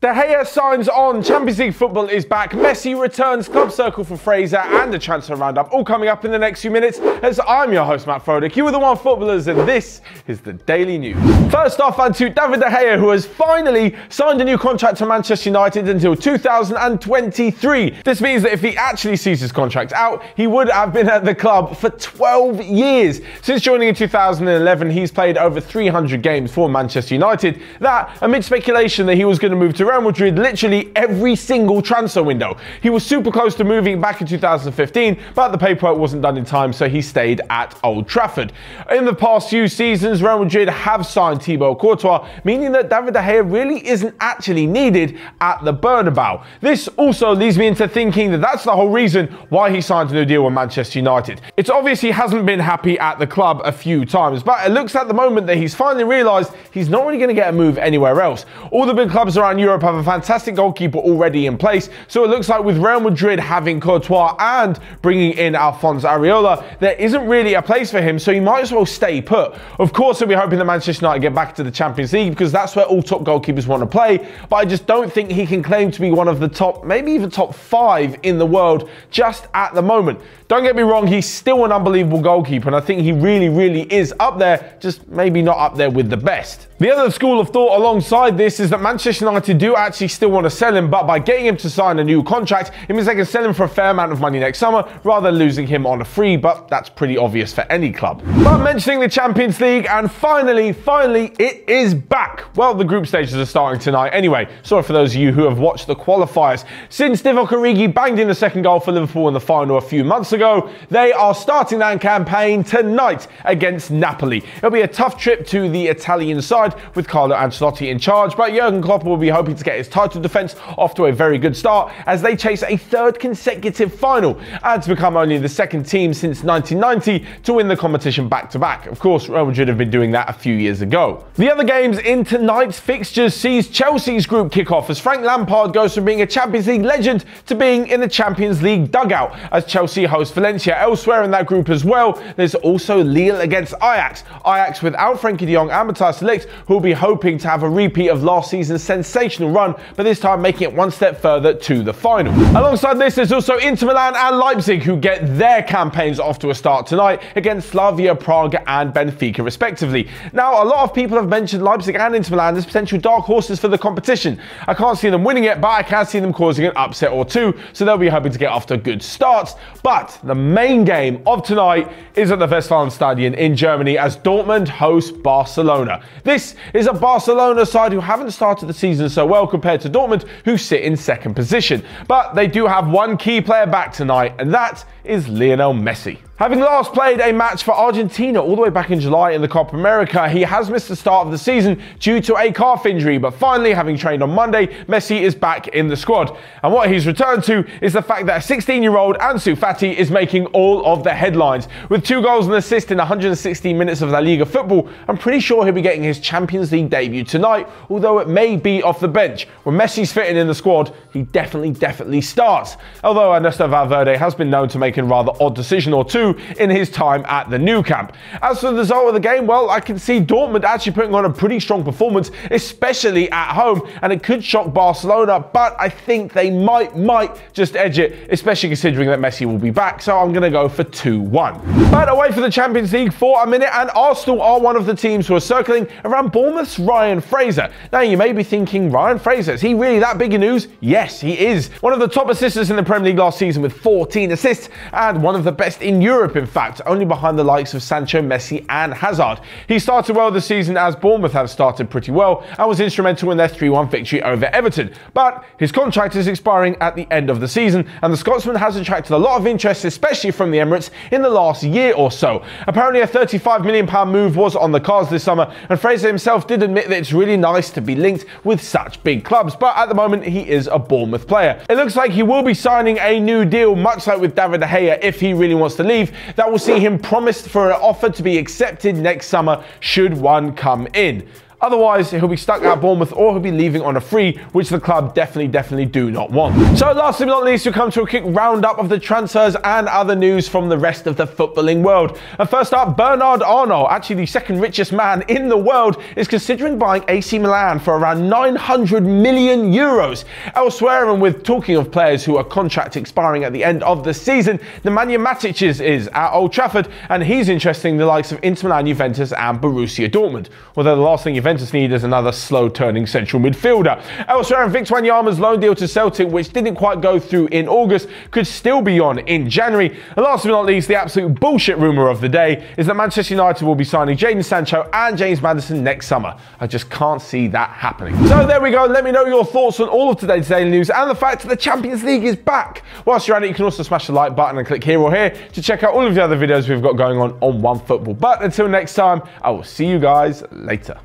De Gea signs on. Champions League football is back. Messi returns. Club circle for Fraser and the transfer roundup. All coming up in the next few minutes. As I'm your host Matt Frodick, you are the one footballers, and this is the Daily News. First off, and to David De Gea, who has finally signed a new contract to Manchester United until 2023. This means that if he actually sees his contract out, he would have been at the club for 12 years. Since joining in 2011, he's played over 300 games for Manchester United. That amid speculation that he was going to move to Real Madrid literally every single transfer window. He was super close to moving back in 2015, but the paperwork wasn't done in time, so he stayed at Old Trafford. In the past few seasons, Real Madrid have signed Thibaut Courtois, meaning that David De Gea really isn't actually needed at the Bernabeu. This also leads me into thinking that that's the whole reason why he signed a new deal with Manchester United. It's obvious he hasn't been happy at the club a few times, but it looks at the moment that he's finally realised he's not really going to get a move anywhere else. All the big clubs around Europe Europe have a fantastic goalkeeper already in place. So it looks like with Real Madrid having Courtois and bringing in Alphonse Areola, there isn't really a place for him. So he might as well stay put. Of course, we'll be hoping that Manchester United get back to the Champions League because that's where all top goalkeepers want to play. But I just don't think he can claim to be one of the top, maybe even top five in the world just at the moment. Don't get me wrong, he's still an unbelievable goalkeeper, and I think he really, really is up there, just maybe not up there with the best. The other school of thought alongside this is that Manchester United do actually still want to sell him, but by getting him to sign a new contract, it means they can sell him for a fair amount of money next summer rather than losing him on a free, but that's pretty obvious for any club. But mentioning the Champions League, and finally, finally, it is back. Well, the group stages are starting tonight anyway. Sorry for those of you who have watched the qualifiers. Since Divock Origi banged in the second goal for Liverpool in the final a few months ago, they are starting that campaign tonight against Napoli. It'll be a tough trip to the Italian side with Carlo Ancelotti in charge, but Jurgen Klopp will be hoping to get his title defence off to a very good start as they chase a third consecutive final and to become only the second team since 1990 to win the competition back to back. Of course, Real Madrid have been doing that a few years ago. The other games in tonight's fixtures sees Chelsea's group kick off as Frank Lampard goes from being a Champions League legend to being in the Champions League dugout as Chelsea host Valencia. Elsewhere in that group as well, there's also Lille against Ajax. Ajax without Frenkie de Jong and Matthijs de Ligt, who will be hoping to have a repeat of last season's sensational run, but this time making it one step further to the final. Alongside this, there's also Inter Milan and Leipzig, who get their campaigns off to a start tonight against Slavia Prague and Benfica, respectively. Now, a lot of people have mentioned Leipzig and Inter Milan as potential dark horses for the competition. I can't see them winning it, but I can see them causing an upset or two, so they'll be hoping to get off to a good starts. But the main game of tonight is at the Westfalenstadion in Germany as Dortmund host Barcelona. This is a Barcelona side who haven't started the season so well compared to Dortmund, who sit in second position. But they do have one key player back tonight, and that is Lionel Messi. Having last played a match for Argentina all the way back in July in the Copa America, he has missed the start of the season due to a calf injury. But finally, having trained on Monday, Messi is back in the squad. And what he's returned to is the fact that a 16 year old Ansu Fati is making all of the headlines. With two goals and assist in 116 minutes of La Liga football, I'm pretty sure he'll be getting his Champions League debut tonight, although it may be off the bench. When Messi's fitting in the squad, he definitely, definitely starts. Although Ernesto Valverde has been known to make a rather odd decision or two in his time at the Nou Camp. As for the result of the game, well, I can see Dortmund actually putting on a pretty strong performance, especially at home, and it could shock Barcelona, but I think they might, might just edge it, especially considering that Messi will be back, so I'm going to go for 2-1. But away for the Champions League for a minute, and Arsenal are one of the teams who are circling around Bournemouth's Ryan Fraser. Now, you may be thinking, Ryan Fraser, is he really that big in news? Yes, he is. One of the top assisters in the Premier League last season with 14 assists, and one of the best in Europe, in fact, only behind the likes of Sancho, Messi, and Hazard. He started well this season as Bournemouth have started pretty well and was instrumental in their 3 1 victory over Everton. But his contract is expiring at the end of the season, and the Scotsman has attracted a lot of interest, especially from the Emirates, in the last year or so. Apparently, a £35 million move was on the cards this summer, and Fraser himself did admit that it's really nice to be linked with such big clubs, but at the moment, he is a Bournemouth player. It looks like he will be signing a new deal, much like with David De Gea, if he really wants to leave. That will see him promised for an offer to be accepted next summer should one come in. Otherwise, he'll be stuck at Bournemouth or he'll be leaving on a free, which the club definitely, definitely do not want. So lastly but not least, we come to a quick roundup of the transfers and other news from the rest of the footballing world. And first up, Bernard Arnault, actually the second richest man in the world, is considering buying AC Milan for around 900 million euros. Elsewhere, and with talking of players who are contract expiring at the end of the season, Nemanja Matic is, is at Old Trafford, and he's interesting the likes of Inter Milan, Juventus, and Borussia Dortmund. Although the last thing Juventus need is another slow-turning central midfielder. Elsewhere, and Victor Wanyama's loan deal to Celtic, which didn't quite go through in August, could still be on in January. And last but not least, the absolute bullshit rumour of the day is that Manchester United will be signing Jadon Sancho and James Maddison next summer. I just can't see that happening. So there we go. Let me know your thoughts on all of today's daily news and the fact that the Champions League is back. Whilst you're at it, you can also smash the like button and click here or here to check out all of the other videos we've got going on on OneFootball. But until next time, I will see you guys later.